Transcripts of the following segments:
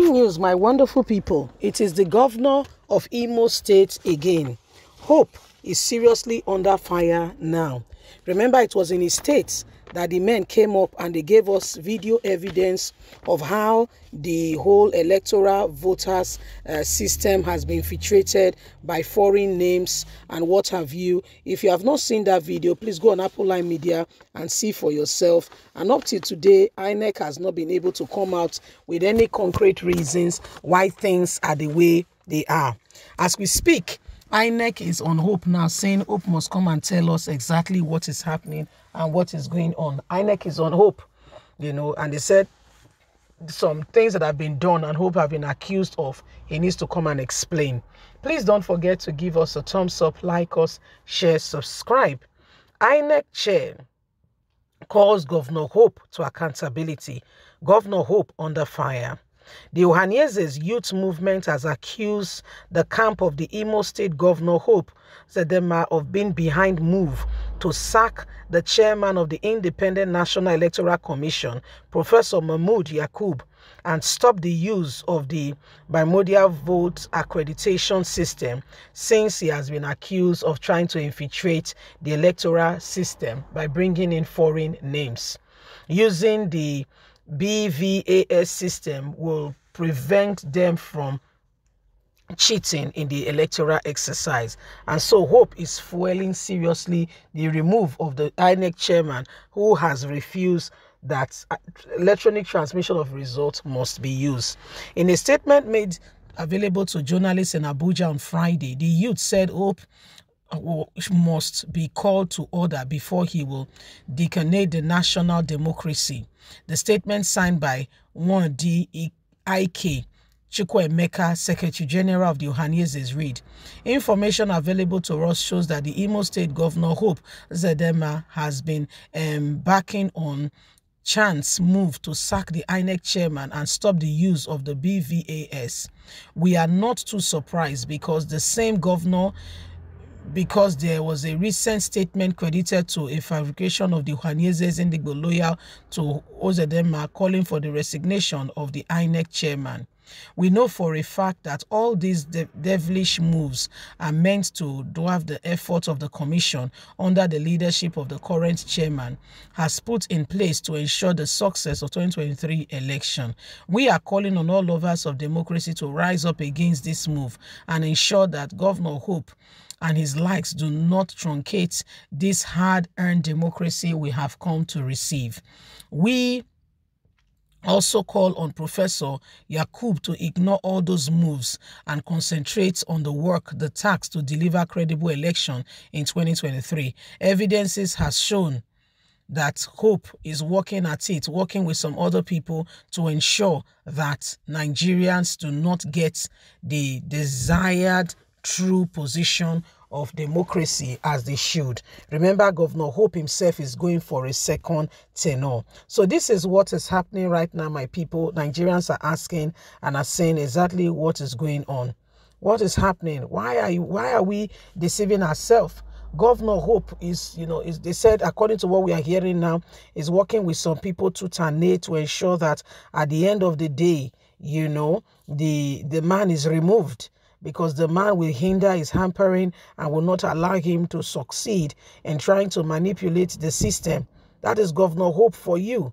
news, my wonderful people. It is the governor of Imo State again. Hope is seriously under fire now. Remember, it was in his state that the men came up and they gave us video evidence of how the whole electoral voters uh, system has been infiltrated by foreign names and what have you. If you have not seen that video, please go on Apple Lime Media and see for yourself. And up till today, INEC has not been able to come out with any concrete reasons why things are the way they are. As we speak, INEC is on Hope now, saying Hope must come and tell us exactly what is happening and what is going on. INEC is on Hope, you know, and they said some things that have been done and Hope have been accused of. He needs to come and explain. Please don't forget to give us a thumbs up, like us, share, subscribe. INEC chair calls Governor Hope to accountability. Governor Hope under fire. The Ohanaeze's youth movement has accused the camp of the Imo State Governor Hope Uzodimma of being behind move to sack the chairman of the Independent National Electoral Commission, Professor Mahmood Yakubu, and stop the use of the bimodal vote accreditation system since he has been accused of trying to infiltrate the electoral system by bringing in foreign names. Using the BVAS system will prevent them from cheating in the electoral exercise. And so Hope is fueling seriously the remove of the INEC chairman who has refused that electronic transmission of results must be used. In a statement made available to journalists in Abuja on Friday, the youth said Hope must be called to order before he will deconate the national democracy. The statement signed by one D. I.K. Chukwuemeka, Secretary General of the Ohanaeze's, read Information available to us shows that the Imo State Governor Hope Uzodimma has been um, embarking on chance move to sack the INEC chairman and stop the use of the BVAS. We are not too surprised because the same governor because there was a recent statement credited to a fabrication of the Juanieses Ndigbo loyal to Uzodimma calling for the resignation of the INEC chairman. We know for a fact that all these de devilish moves are meant to dwarf the efforts of the Commission under the leadership of the current chairman has put in place to ensure the success of 2023 election. We are calling on all lovers of democracy to rise up against this move and ensure that Governor Hope and his likes do not truncate this hard-earned democracy we have come to receive. We also call on Professor Yakubu to ignore all those moves and concentrate on the work, the task to deliver credible election in 2023. Evidences has shown that Hope is working at it, working with some other people to ensure that Nigerians do not get the desired true position of democracy as they should. Remember, Governor Hope himself is going for a second tenure. So this is what is happening right now, my people. Nigerians are asking and are saying exactly what is going on. What is happening? Why are you? Why are we deceiving ourselves? Governor Hope is, you know, is they said according to what we are hearing now, is working with some people to turnate to ensure that at the end of the day, you know, the the man is removed because the man will hinder his hampering and will not allow him to succeed in trying to manipulate the system. That is Governor Hope for you.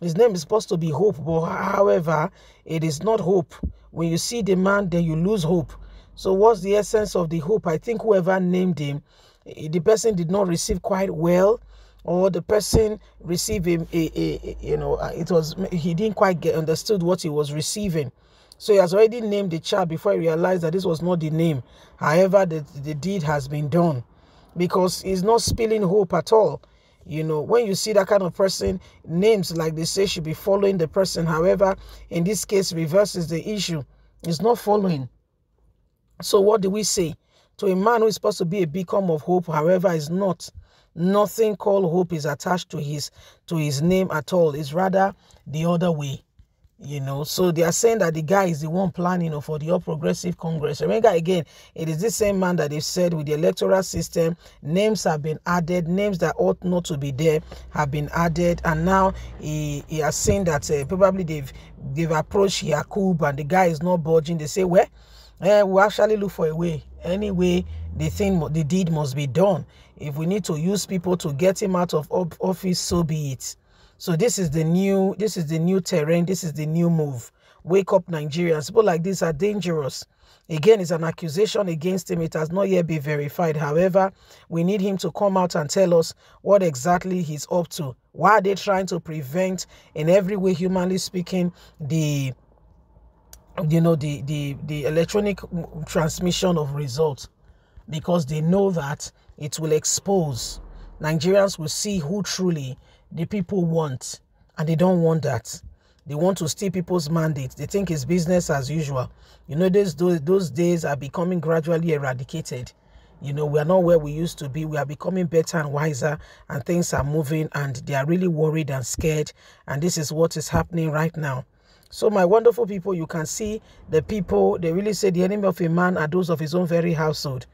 His name is supposed to be Hope, but however, it is not hope. When you see the man, then you lose hope. So what's the essence of the hope? I think whoever named him, eh, the person did not receive quite well or the person received him a, a, a, you know uh, it was he didn't quite get understood what he was receiving so he has already named the child before he realized that this was not the name. However, the, the deed has been done because he's not spilling hope at all. You know, when you see that kind of person, names like they say should be following the person. However, in this case, reverses the issue. It's not following. So what do we say? To a man who is supposed to be a beacon of hope, however, is not. Nothing called hope is attached to his to his name at all. It's rather the other way. You know. So they are saying that the guy is the one planning you know, for the all progressive congress. Remember again it is the same man that they said with the electoral system names have been added names that ought not to be there have been added. And now he, he has seen that uh, probably they've they've approached Yakubu and the guy is not budging. They say well uh, we'll actually look for a way. Anyway the thing the deed must be done. If we need to use people to get him out of office so be it so this is the new this is the new terrain. This is the new move. Wake up Nigerians. People like this are dangerous. Again, it's an accusation against him. It has not yet been verified. However, we need him to come out and tell us what exactly he's up to. Why are they trying to prevent, in every way, humanly speaking, the you know the the the electronic transmission of results because they know that it will expose nigerians will see who truly the people want, and they don't want that. They want to steal people's mandates. They think it's business as usual. You know, those, those, those days are becoming gradually eradicated. You know, we are not where we used to be. We are becoming better and wiser, and things are moving, and they are really worried and scared. And this is what is happening right now. So, my wonderful people, you can see the people, they really say the enemy of a man are those of his own very household.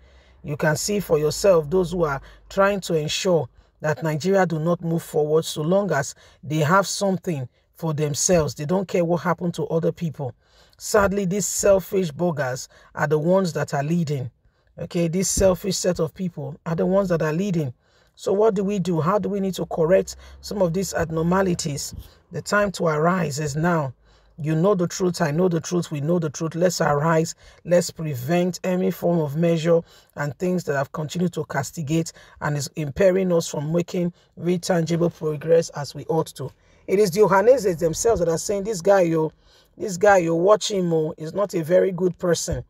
You can see for yourself those who are trying to ensure that Nigeria do not move forward so long as they have something for themselves. They don't care what happened to other people. Sadly, these selfish buggers are the ones that are leading. Okay, this selfish set of people are the ones that are leading. So what do we do? How do we need to correct some of these abnormalities? The time to arise is now. You know the truth. I know the truth. We know the truth. Let's arise. Let's prevent any form of measure and things that have continued to castigate and is impairing us from making real tangible progress as we ought to. It is the Johanneses themselves that are saying, This guy, you, this guy, you're watching, Mo, oh, is not a very good person.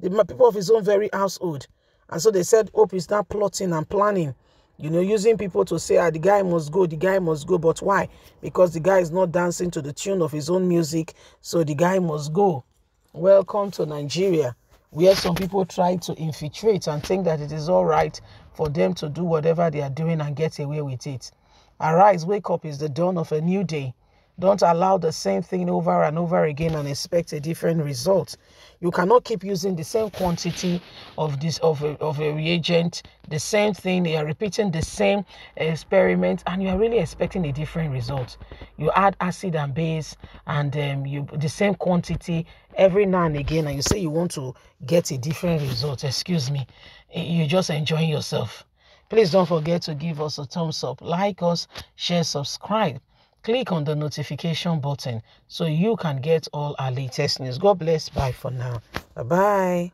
The people of his own very household. And so they said, Hope is not plotting and planning you know, using people to say, ah, the guy must go, the guy must go. But why? Because the guy is not dancing to the tune of his own music, so the guy must go. Welcome to Nigeria, where some people try to infiltrate and think that it is all right for them to do whatever they are doing and get away with it. Arise, wake up is the dawn of a new day. Don't allow the same thing over and over again and expect a different result. You cannot keep using the same quantity of this of a, of a reagent, the same thing. You are repeating the same experiment, and you are really expecting a different result. You add acid and base, and um, you the same quantity every now and again, and you say you want to get a different result. Excuse me, you're just enjoying yourself. Please don't forget to give us a thumbs up, like us, share, subscribe click on the notification button so you can get all our latest news. God bless. Bye for now. Bye bye.